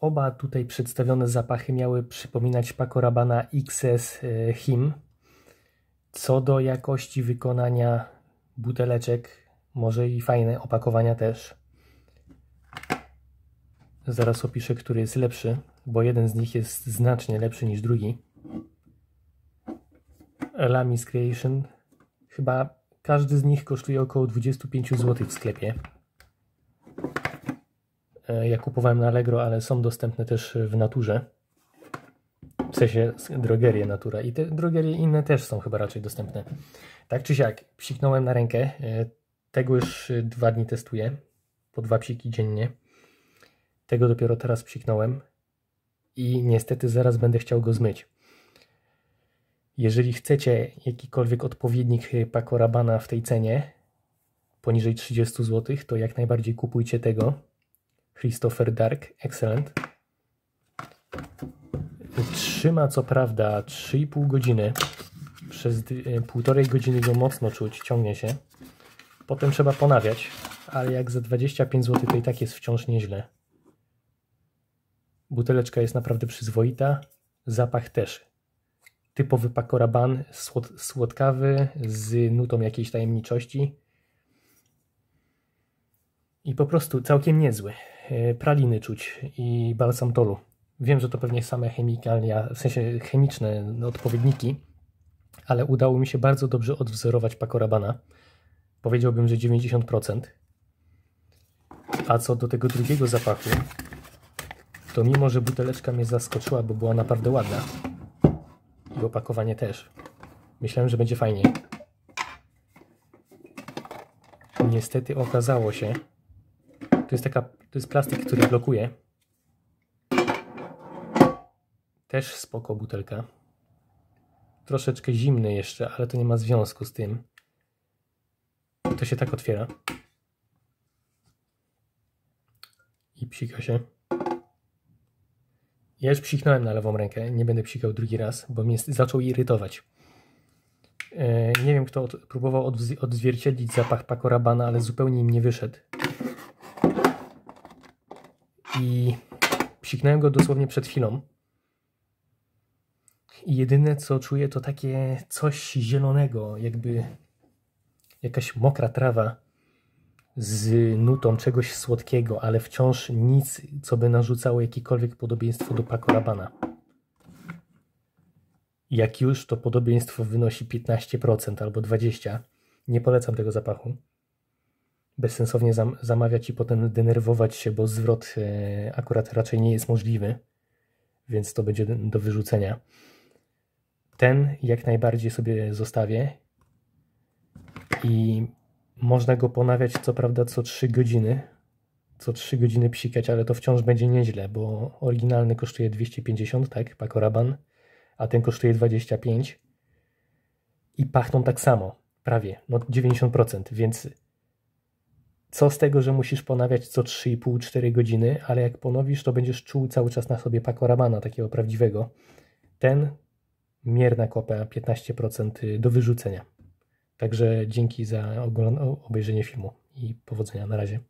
Oba tutaj przedstawione zapachy miały przypominać Paco Rabanne XS e, Him. Co do jakości wykonania buteleczek, może i fajne opakowania też. Zaraz opiszę, który jest lepszy, bo jeden z nich jest znacznie lepszy niż drugi. Lamis Creation. Chyba każdy z nich kosztuje około 25 zł w sklepie. E, ja kupowałem na Allegro, ale są dostępne też w naturze. W sensie drogerie natura. I te drogerie inne też są chyba raczej dostępne. Tak czy siak, psiknąłem na rękę. E, tego już dwa dni testuję. Po dwa psiki dziennie. Tego dopiero teraz psiknąłem. I niestety zaraz będę chciał go zmyć. Jeżeli chcecie jakikolwiek odpowiednik Paco Rabanne w tej cenie, poniżej 30 zł, to jak najbardziej kupujcie tego. Christopher Dark, excellent. Trzyma co prawda 3,5 godziny. Przez e, półtorej godziny go mocno czuć, ciągnie się. Potem trzeba ponawiać, ale jak za 25 zł to i tak jest wciąż nieźle. Buteleczka jest naprawdę przyzwoita, zapach też. Typowy Paco Rabanne, słod słodkawy, z nutą jakiejś tajemniczości. I po prostu całkiem niezły. E, praliny czuć i balsam tolu. Wiem, że to pewnie same chemikalia, w sensie chemiczne odpowiedniki, ale udało mi się bardzo dobrze odwzorować Paco Rabanne. Powiedziałbym, że 90%. A co do tego drugiego zapachu, to mimo, że buteleczka mnie zaskoczyła, bo była naprawdę ładna i opakowanie też, myślałem, że będzie fajnie. Niestety okazało się, to jest taka, to jest plastik, który blokuje. Też spoko butelka. Troszeczkę zimny jeszcze, ale to nie ma związku z tym. To się tak otwiera. I psika się. Ja już psiknąłem na lewą rękę, nie będę psikał drugi raz, bo mnie zaczął irytować. E, nie wiem, kto od, próbował odzwierciedlić zapach Paco Rabanne, ale zupełnie im nie wyszedł i psiknąłem go dosłownie przed chwilą. I jedyne co czuję to takie coś zielonego, jakby jakaś mokra trawa z nutą czegoś słodkiego, ale wciąż nic, co by narzucało jakiekolwiek podobieństwo do Paco Rabanne. Jak już to podobieństwo wynosi 15% albo 20%. Nie polecam tego zapachu bezsensownie zam zamawiać i potem denerwować się, bo zwrot e, akurat raczej nie jest możliwy, więc to będzie do wyrzucenia. Ten jak najbardziej sobie zostawię i można go ponawiać co prawda co 3 godziny, co 3 godziny psikać, ale to wciąż będzie nieźle, bo oryginalny kosztuje 250, tak, Paco Rabanne, a ten kosztuje 25 i pachną tak samo, prawie, no 90%, więc co z tego, że musisz ponawiać co 3,5-4 godziny, ale jak ponowisz, to będziesz czuł cały czas na sobie pakoramana, takiego prawdziwego. Ten mierna kopia 15% do wyrzucenia. Także dzięki za obejrzenie filmu i powodzenia na razie.